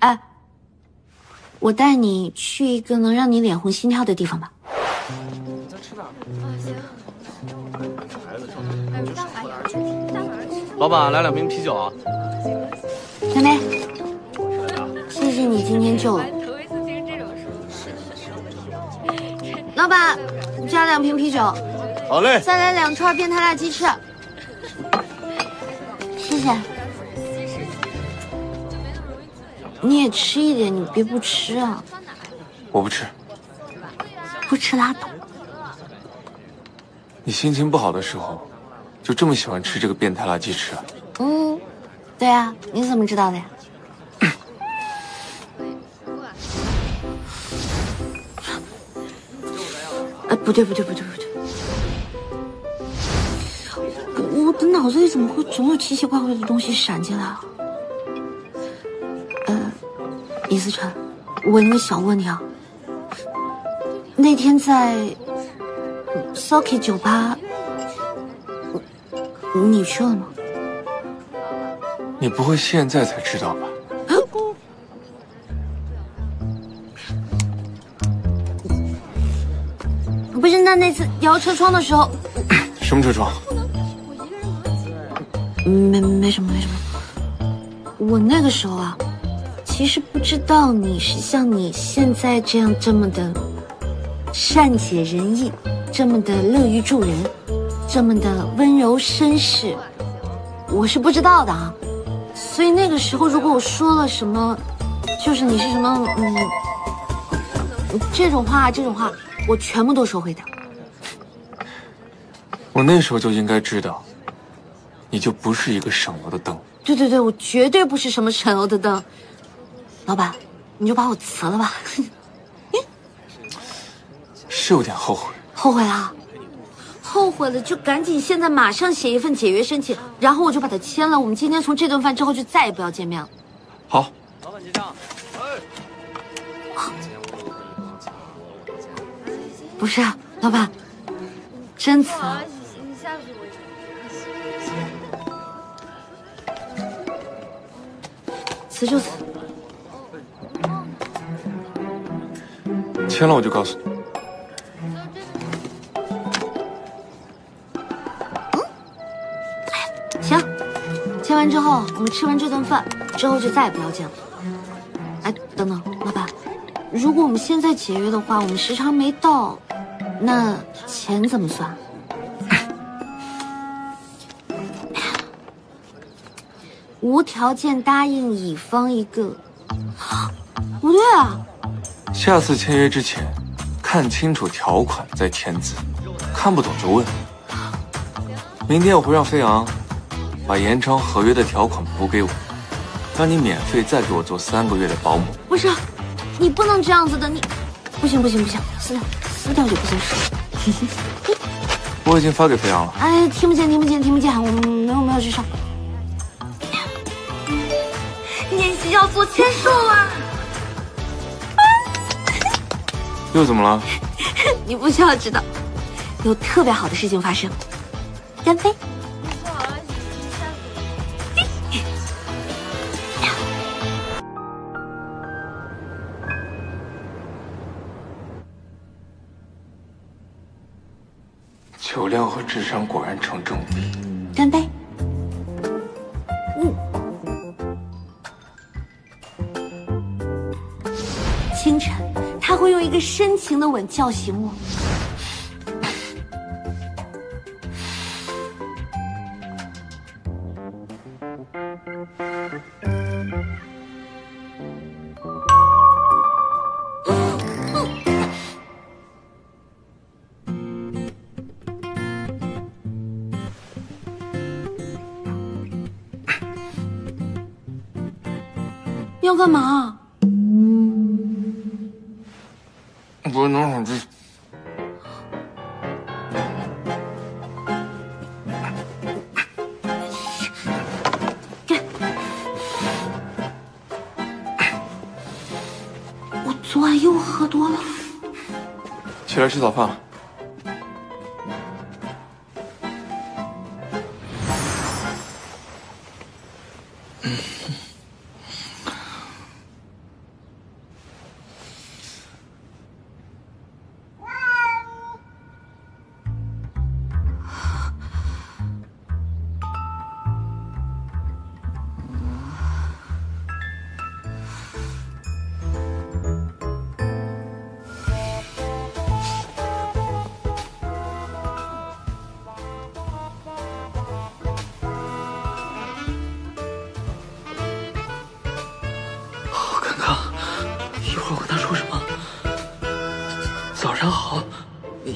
哎，我带你去一个能让你脸红心跳的地方吧。老板，来两瓶啤酒啊！小梅，谢谢你今天救了。老板，加两瓶啤酒。好嘞。再来两串变态辣鸡翅。谢谢。你也吃一点，你别不吃啊。我不吃。不吃拉倒。你心情不好的时候，就这么喜欢吃这个变态辣鸡翅啊？嗯，对啊，你怎么知道的呀？哎，不对不对不对不对，我的脑子里怎么会总有奇奇怪怪的东西闪进来啊？呃，李思辰，我问你个小问题啊，那天在 Soki 酒吧，你去了吗？你不会现在才知道吧？不是，那那次摇车窗的时候，什么车窗？没没什么没什么。我那个时候啊，其实不知道你是像你现在这样这么的善解人意，这么的乐于助人，这么的温柔绅士，我是不知道的啊。所以那个时候，如果我说了什么，就是你是什么嗯这种话这种话，我全部都收回的。我那时候就应该知道，你就不是一个省油的灯。对对对，我绝对不是什么省油的灯。老板，你就把我辞了吧。是有点后悔。后悔了？后悔了就赶紧现在马上写一份解约申请，然后我就把它签了。我们今天从这顿饭之后就再也不要见面了。好。老板结账。不是，老板，真辞啊？辞就辞。签了我就告诉你。行，签完之后，我们吃完这顿饭之后就再也不要见了。哎，等等，老板，如果我们现在解约的话，我们时长没到，那钱怎么算？无条件答应乙方一个，不对啊！下次签约之前，看清楚条款再签字，看不懂就问。明天我会让飞扬把延长合约的条款补给我，让你免费再给我做三个月的保姆。不是，你不能这样子的，你不行不行不行，撕掉撕掉就不行使。我已经发给飞扬了。哎，听不见听不见听不见，我们没有没有去上。练习要做签售啦！又怎么了？你不需要知道，有特别好的事情发生。干杯！酒量和智商果然成正比。干杯！嗯。清晨，他会用一个深情的吻叫醒我。要干嘛？不是弄手机。给。我昨晚又喝多了。起来吃早饭了。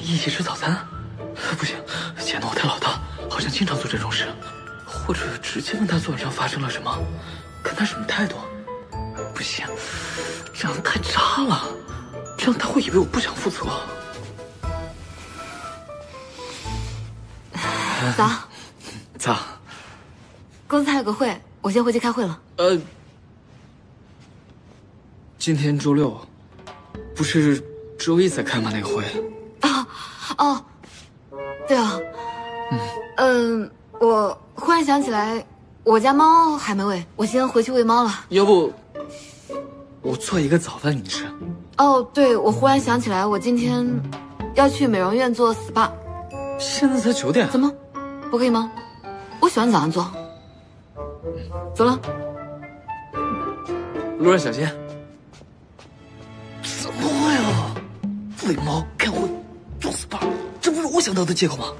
一起吃早餐？不行，显得我太老套，好像经常做这种事。或者直接问他昨晚上发生了什么，看他什么态度。不行，这样太渣了，这样他会以为我不想负责。早，早。公司还有个会，我先回去开会了。呃，今天周六，不是周一才开吗？那个会。啊，哦，对啊，嗯嗯，我忽然想起来，我家猫还没喂，我先回去喂猫了。要不，我做一个早饭给你吃。哦，对，我忽然想起来，我今天要去美容院做 SPA。现在才九点，怎么，不可以吗？我喜欢早上做。走了，路上小心。怎么会啊？喂猫、到的借口吗？